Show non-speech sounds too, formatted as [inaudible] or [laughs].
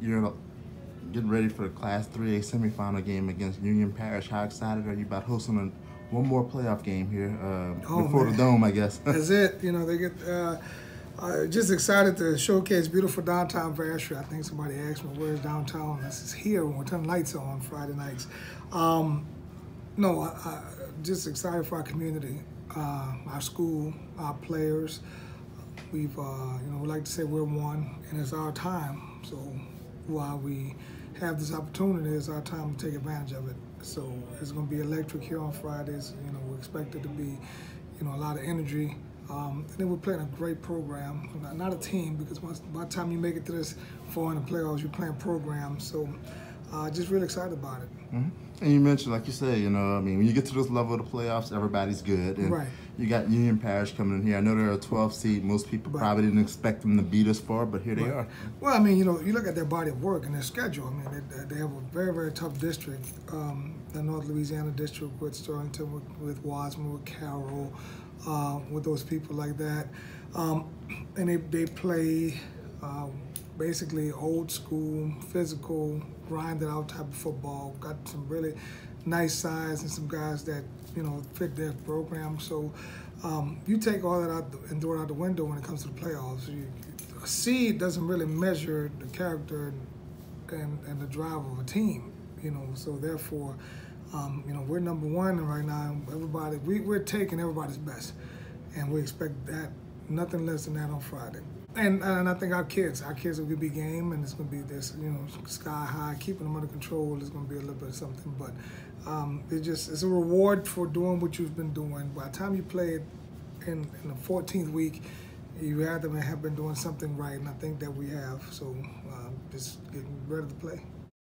you're getting ready for the Class 3A semifinal game against Union Parish. How excited are you about hosting a, one more playoff game here uh, oh, before man. the dome? I guess [laughs] that's it. You know, they get. Uh, uh, just excited to showcase beautiful downtown Vacherie. I think somebody asked me where's downtown. This is here when we turn lights on Friday nights. Um, no, I, I, just excited for our community, uh, our school, our players. We've, uh, you know, we like to say we're one, and it's our time. So while we have this opportunity, it's our time to take advantage of it. So it's going to be electric here on Fridays. You know, we expect it to be, you know, a lot of energy. Um, and then we're playing a great program, not, not a team, because once, by the time you make it to this four in the playoffs, you're playing programs. So uh, just really excited about it. Mm-hmm. And you mentioned, like you say, you know, I mean, when you get to this level of the playoffs, everybody's good. And right. You got Union Parish coming in here. I know they're a 12 seed. Most people right. probably didn't expect them to beat us far, but here right. they are. Well, I mean, you know, you look at their body of work and their schedule. I mean, they, they have a very, very tough district. Um, the North Louisiana district with Sterlington, with, with with Carroll, uh, with those people like that. Um, and they, they play. Um, basically old school, physical, grinded out type of football. Got some really nice size and some guys that you know fit their program. So um, you take all that out and throw it out the window when it comes to the playoffs. You, a seed doesn't really measure the character and, and the drive of a team. You know, so therefore, um, you know, we're number one right now. Everybody, we, we're taking everybody's best, and we expect that nothing less than that on Friday and and I think our kids, our kids will be game, and it's going to be this, you know, sky high. Keeping them under control is going to be a little bit of something, but um, it just it's a reward for doing what you've been doing. By the time you play it in, in the 14th week, you have to have been doing something right, and I think that we have. So uh, just getting ready to play.